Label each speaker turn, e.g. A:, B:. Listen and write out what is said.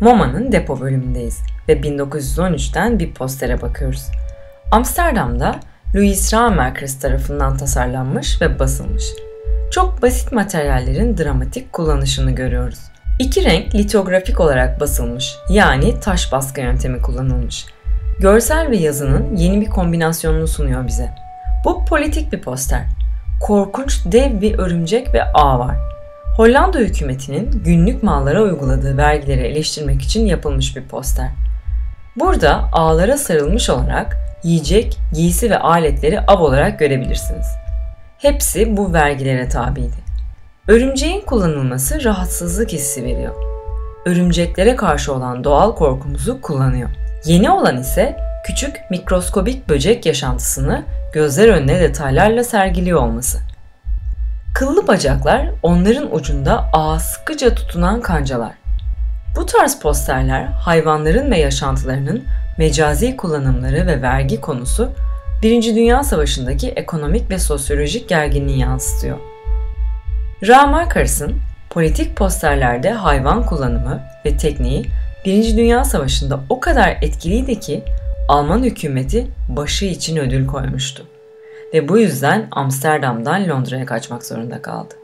A: MoMA'nın depo bölümündeyiz ve 1913'ten bir postere bakıyoruz. Amsterdam'da Louis Raumerkers tarafından tasarlanmış ve basılmış. Çok basit materyallerin dramatik kullanışını görüyoruz. İki renk litografik olarak basılmış yani taş baskı yöntemi kullanılmış. Görsel ve yazının yeni bir kombinasyonunu sunuyor bize. Bu politik bir poster. Korkunç dev bir örümcek ve ağ var. Hollanda hükümetinin günlük mallara uyguladığı vergileri eleştirmek için yapılmış bir poster. Burada ağlara sarılmış olarak yiyecek, giysi ve aletleri av olarak görebilirsiniz. Hepsi bu vergilere tabiydi. Örümceğin kullanılması rahatsızlık hissi veriyor. Örümceklere karşı olan doğal korkumuzu kullanıyor. Yeni olan ise küçük mikroskobik böcek yaşantısını gözler önüne detaylarla sergiliyor olması. Kıllı bacaklar onların ucunda ağa sıkıca tutunan kancalar. Bu tarz posterler hayvanların ve yaşantılarının mecazi kullanımları ve vergi konusu Birinci Dünya Savaşı'ndaki ekonomik ve sosyolojik gerginliği yansıtıyor. Raumarkers'ın politik posterlerde hayvan kullanımı ve tekniği Birinci Dünya Savaşı'nda o kadar etkiliydi ki Alman hükümeti başı için ödül koymuştu ve bu yüzden Amsterdam'dan Londra'ya kaçmak zorunda kaldı.